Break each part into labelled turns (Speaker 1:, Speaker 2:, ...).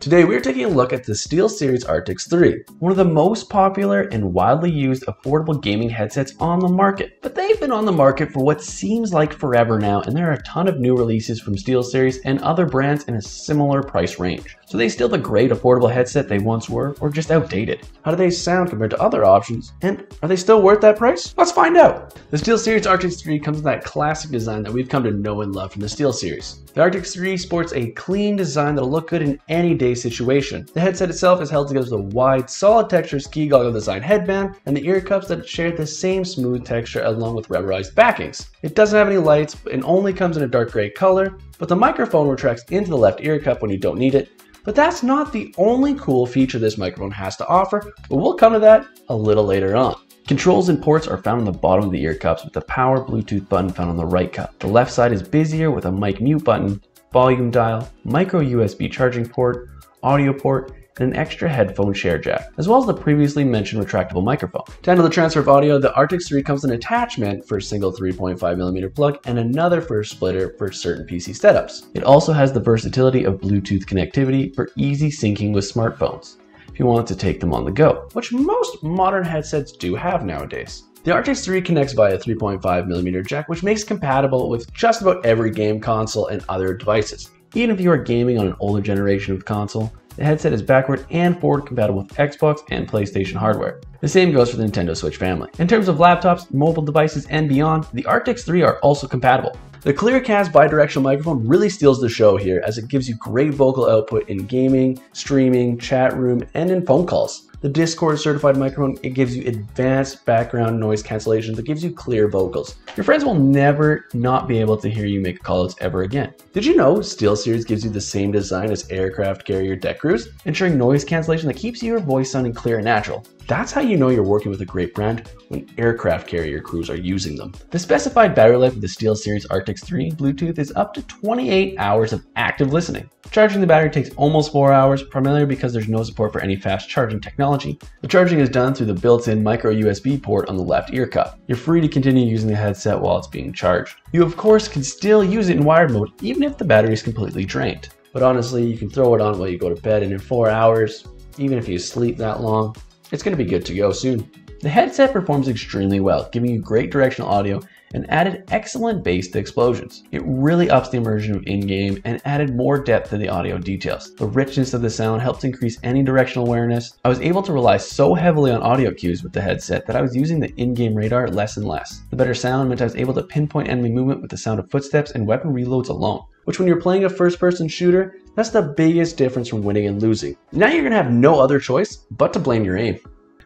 Speaker 1: Today we're taking a look at the SteelSeries Arctis 3, one of the most popular and widely used affordable gaming headsets on the market. But they've been on the market for what seems like forever now and there are a ton of new releases from SteelSeries and other brands in a similar price range. So they still the great affordable headset they once were or just outdated? How do they sound compared to other options? And are they still worth that price? Let's find out! The SteelSeries Arctis 3 comes with that classic design that we've come to know and love from the SteelSeries. The Arctis 3 sports a clean design that'll look good in any day situation. The headset itself is held together with a wide, solid texture ski goggle design headband and the ear cups that share the same smooth texture along with rubberized backings. It doesn't have any lights and only comes in a dark gray color, but the microphone retracts into the left ear cup when you don't need it. But that's not the only cool feature this microphone has to offer, but we'll come to that a little later on. Controls and ports are found on the bottom of the ear cups with the power Bluetooth button found on the right cup. The left side is busier with a mic mute button, volume dial, micro USB charging port, audio port, and an extra headphone share jack, as well as the previously mentioned retractable microphone. To handle the transfer of audio, the Arctis 3 comes with an attachment for a single 3.5mm plug and another for a splitter for certain PC setups. It also has the versatility of Bluetooth connectivity for easy syncing with smartphones if you want to take them on the go, which most modern headsets do have nowadays. The Arctis 3 connects via a 3.5mm jack, which makes it compatible with just about every game console and other devices. Even if you are gaming on an older generation of console, the headset is backward and forward compatible with Xbox and PlayStation hardware. The same goes for the Nintendo Switch family. In terms of laptops, mobile devices, and beyond, the Arctis 3 are also compatible. The Clearcast bidirectional microphone really steals the show here as it gives you great vocal output in gaming, streaming, chat room, and in phone calls. The Discord certified microphone, it gives you advanced background noise cancellation that gives you clear vocals. Your friends will never not be able to hear you make calls ever again. Did you know SteelSeries gives you the same design as aircraft carrier deck crews, ensuring noise cancellation that keeps your voice sounding clear and natural? That's how you know you're working with a great brand when aircraft carrier crews are using them. The specified battery life of the SteelSeries Arctis 3 Bluetooth is up to 28 hours of active listening. Charging the battery takes almost 4 hours, primarily because there's no support for any fast charging technology. The charging is done through the built-in micro USB port on the left ear cup. You're free to continue using the headset while it's being charged. You of course can still use it in wired mode even if the battery is completely drained. But honestly, you can throw it on while you go to bed and in 4 hours, even if you sleep that long, it's going to be good to go soon. The headset performs extremely well, giving you great directional audio and added excellent bass to explosions. It really ups the immersion of in-game and added more depth to the audio details. The richness of the sound helps increase any directional awareness. I was able to rely so heavily on audio cues with the headset that I was using the in-game radar less and less. The better sound meant I was able to pinpoint enemy movement with the sound of footsteps and weapon reloads alone which when you're playing a first-person shooter, that's the biggest difference from winning and losing. Now you're gonna have no other choice but to blame your aim.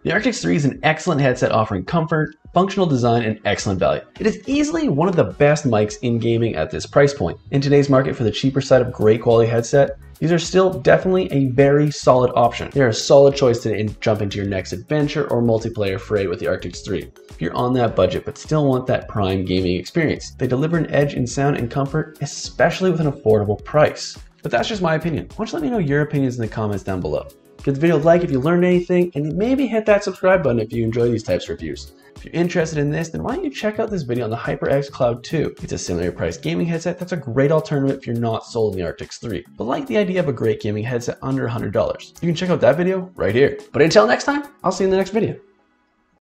Speaker 1: The Arctis 3 is an excellent headset offering comfort, functional design, and excellent value. It is easily one of the best mics in gaming at this price point. In today's market for the cheaper side of great quality headset, these are still definitely a very solid option. They're a solid choice to jump into your next adventure or multiplayer fray with the Arctis 3. If you're on that budget but still want that prime gaming experience, they deliver an edge in sound and comfort, especially with an affordable price. But that's just my opinion. Why don't you let me know your opinions in the comments down below. Give the video a like if you learned anything, and maybe hit that subscribe button if you enjoy these types of reviews. If you're interested in this, then why don't you check out this video on the HyperX Cloud 2. It's a similar priced gaming headset that's a great alternative if you're not sold on the Arctis 3, but like the idea of a great gaming headset under $100. You can check out that video right here. But until next time, I'll see you in the next video.